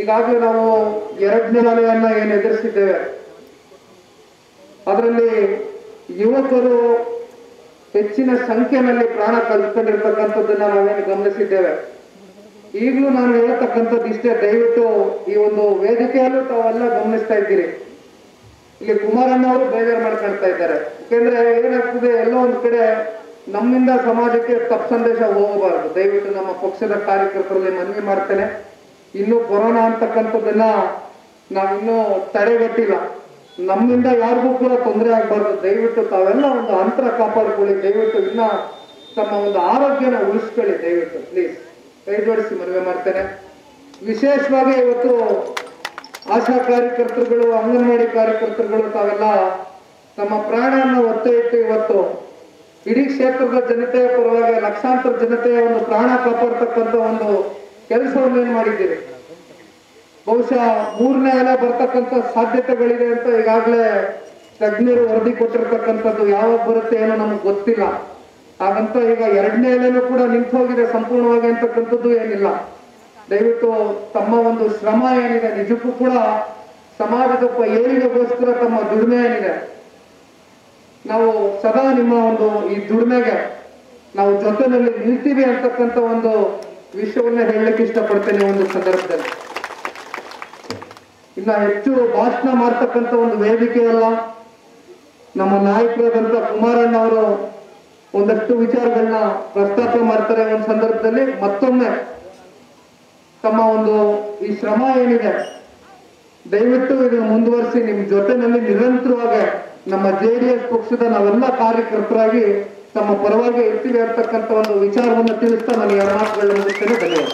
ಈಗಾಗಲೇ ನಾವು ಎರಡನೇ ಅಲೆಯನ್ನ ಏನು ಎದುರಿಸಿದ್ದೇವೆ. ಅದರಲ್ಲಿ ಯುವಕರು ಹೆಚ್ಚಿನ ಸಂಖ್ಯೆಯಲ್ಲಿ ಪ್ರಾಣ ಕಲ್ತ್ಕೊಂಡಿರ್ತಕ್ಕಂಥದ್ದನ್ನ ನಾವೇನು ಗಮನಿಸಿದ್ದೇವೆ. ಈಗಲೂ ನಾನು ಹೇಳ್ತಕ್ಕಂಥದ್ದು ಇಷ್ಟೇ, ದಯವಿಟ್ಟು ಈ ಒಂದು ವೇದಿಕೆಯಲ್ಲೂ ತಾವೆಲ್ಲ ಗಮನಿಸ್ತಾ ಇದ್ದೀರಿ. ಇಲ್ಲಿ ಕುಮಾರಣ್ಣ ಅವರು ಬೇಜಾರು ಮಾಡ್ಕೊಳ್ತಾ ಇದ್ದಾರೆ. ಯಾಕೆಂದ್ರೆ ಏನಾಗ್ತದೆ, ಎಲ್ಲೋ ಒಂದ್ ಕಡೆ ನಮ್ಮಿಂದ ಸಮಾಜಕ್ಕೆ ತಪ್ಪು ಸಂದೇಶ ಹೋಗಬಾರದು. ದಯವಿಟ್ಟು ನಮ್ಮ ಪಕ್ಷದ ಕಾರ್ಯಕರ್ತರಲ್ಲಿ ಮನವಿ ಮಾಡ್ತೇನೆ. ಇನ್ನು ಕೊರೋನಾ ಅಂತಕ್ಕಂಥದ್ದನ್ನ ನಾವಿನ್ನೂ ತಡೆಗಟ್ಟಿಲ್ಲ. ನಮ್ಮಿಂದ ಯಾರಿಗೂ ಕೂಡ ತೊಂದರೆ ಆಗಬಾರ್ದು. ದಯವಿಟ್ಟು ತಾವೆಲ್ಲ ಒಂದು ಅಂತರ ಕಾಪಾಡಿಕೊಳ್ಳಿ. ದಯವಿಟ್ಟು ಇನ್ನ ತಮ್ಮ ಒಂದು ಆರೋಗ್ಯನ ಉಳಿಸ್ಕೊಳ್ಳಿ. ದಯವಿಟ್ಟು ಪ್ಲೀಸ್. ಕೈ ಜೋಡಿಸಿ ಮನವಿ ಮಾಡ್ತೇನೆ. ವಿಶೇಷವಾಗಿ ಇವತ್ತು ಆಶಾ ಕಾರ್ಯಕರ್ತರುಗಳು, ಅಂಗನವಾಡಿ ಕಾರ್ಯಕರ್ತರುಗಳು ತಾವೆಲ್ಲ ತಮ್ಮ ಪ್ರಾಣವನ್ನು ಒತ್ತೆ ಇಟ್ಟು ಇವತ್ತು ಇಡೀ ಕ್ಷೇತ್ರದ ಜನತೆಯ ಪರವಾಗಿ ಲಕ್ಷಾಂತರ ಜನತೆಯ ಒಂದು ಪ್ರಾಣ ಕಾಪಾಡ್ತಕ್ಕಂಥ ಒಂದು ಕೆಲಸವನ್ನು ಏನ್ ಮಾಡಿದ್ದೀರಿ? ಬಹುಶಃ ಮೂರನೇ ಅಲೆ ಬರ್ತಕ್ಕಂಥ ಸಾಧ್ಯತೆಗಳಿದೆ ಅಂತ ಈಗಾಗಲೇ ತಜ್ಞರು ವರದಿ ಕೊಟ್ಟಿರ್ತಕ್ಕಂಥದ್ದು ಯಾವಾಗ ಬರುತ್ತೆ ಏನೋ ನಮ್ಗೆ ಗೊತ್ತಿಲ್ಲ. ಹಾಗಂತ ಈಗ ಎರಡನೇ ಅಲೆನೂ ಕೂಡ ನಿಂತು ಹೋಗಿದೆ ಸಂಪೂರ್ಣವಾಗಿ ಅಂತಕ್ಕಂಥದ್ದು ಏನಿಲ್ಲ. ದಯವಿಟ್ಟು ತಮ್ಮ ಒಂದು ಶ್ರಮ ಏನಿದೆ, ನಿಜಕ್ಕೂ ಕೂಡ ಸಮಾಜದ ಏರಿಗೋಸ್ಕರ ತಮ್ಮ ದುಡಿಮೆ ಏನಿದೆ. ನಾವು ಸದಾ ನಿಮ್ಮ ಒಂದು ಈ ದುಡಿಮೆಗೆ ನಾವು ಜೊತೆಯಲ್ಲಿ ನಿಲ್ತೀವಿ ಅಂತಕ್ಕಂಥ ಒಂದು ವಿಷಯವನ್ನ ಹೇಳಲಿಕ್ಕೆ ಇಷ್ಟಪಡ್ತೇನೆ ಒಂದು ಸಂದರ್ಭದಲ್ಲಿ. ಇನ್ನ ಹೆಚ್ಚು ಭಾಷಣ ಮಾಡ್ತಕ್ಕಂಥ ಒಂದು ವೇದಿಕೆ ಅಲ್ಲ. ನಮ್ಮ ನಾಯಕರಾದಂತ ಕುಮಾರಣ್ಣ ಅವರು ಒಂದಷ್ಟು ವಿಚಾರಗಳನ್ನ ಪ್ರಸ್ತಾಪ ಮಾಡ್ತಾರೆ ಒಂದು ಸಂದರ್ಭದಲ್ಲಿ ಮತ್ತೊಮ್ಮೆ ತಮ್ಮ ಒಂದು ಈ ಶ್ರಮ ಏನಿದೆ, ದಯವಿಟ್ಟು ಇದನ್ನು ಮುಂದುವರಿಸಿ, ನಿಮ್ ಜೊತೆನಲ್ಲಿ ನಿರಂತರವಾಗಿ ನಮ್ಮ ಜೆ ಡಿ ಎಸ್ ಪಕ್ಷದ ನಾವೆಲ್ಲ ಕಾರ್ಯಕರ್ತರಾಗಿ ತಮ್ಮ ಪರವಾಗಿ ಇರ್ತೀವಿ ಅಂತಕ್ಕಂಥ ಒಂದು ವಿಚಾರವನ್ನು ತಿಳಿಸ್ತಾ ನಾನು ಎರಡು ಮಾತುಗಳನ್ನ ಮುಗಿಸ್ತೇನೆ ಧನ್ಯವಾದ